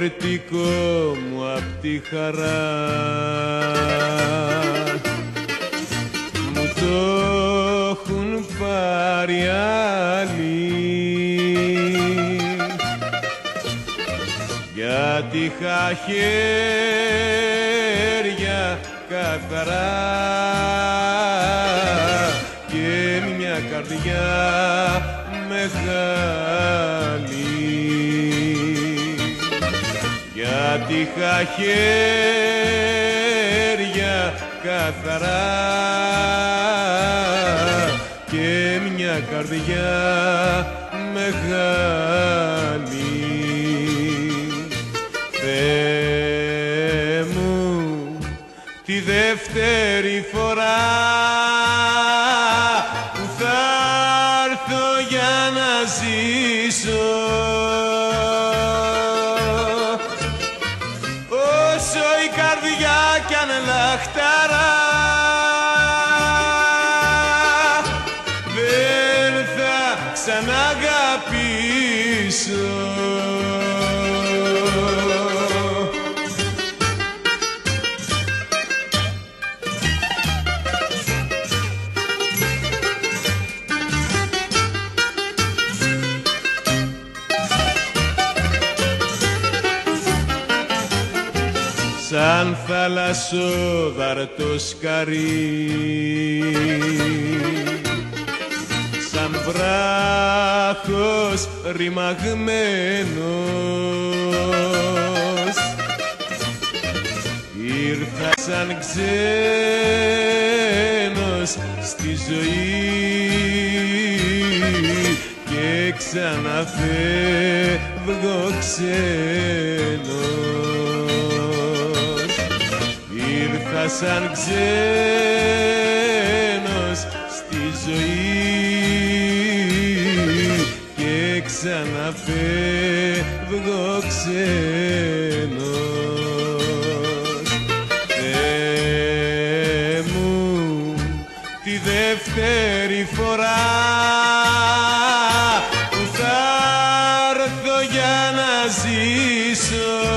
το μερτικό μου απ' τη χαρά. Μου το έχουν πάρει άλλοι. Γιατί είχα χέρια καθαρά. Και μια καρδιά μεγάλη γιατί είχα χέρια καθαρά και μια καρδιά μεγάλη. Θεέ μου τη δεύτερη φορά που θα έρθω για να ζήσω όσο η καρδιά κι αν λαχταρά δεν θα ξαναγαπήσω σαν θαλασσόδαρτο σκαρί. Σαν βράχος ρημαγμένος. Ήρθα σαν ξένος στη ζωή και ξαναφεύγω ξένος ήρθα σαν ξένος στη ζωή. Και ξαναφεύγω ξένος. Θεέ μου τη δεύτερη φορά που θα έρθω για να ζήσω